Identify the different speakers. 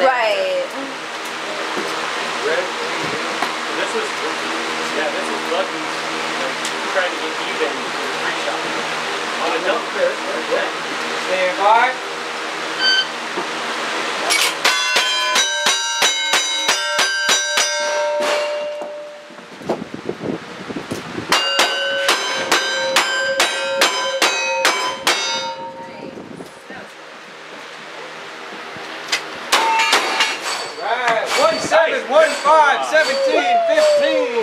Speaker 1: Right.
Speaker 2: Red. This was, yeah, this was lucky. Trying to get even for the free shot. On a dump pit.
Speaker 3: Stand by. Seven, one five, seventeen, fifteen.